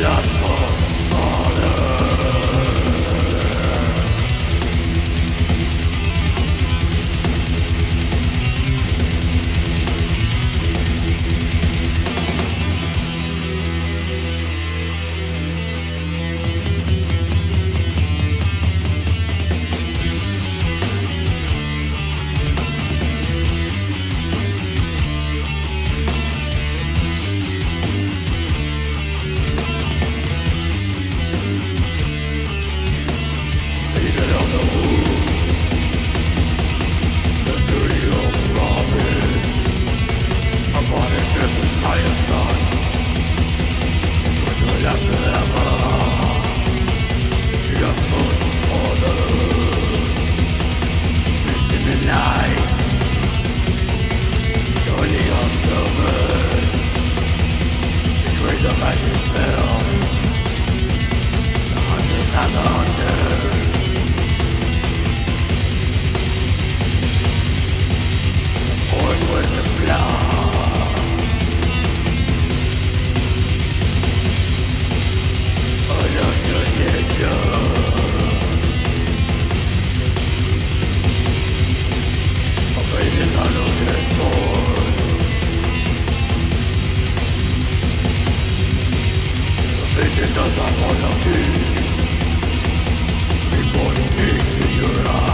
love. I want to be. Reborn in your eyes.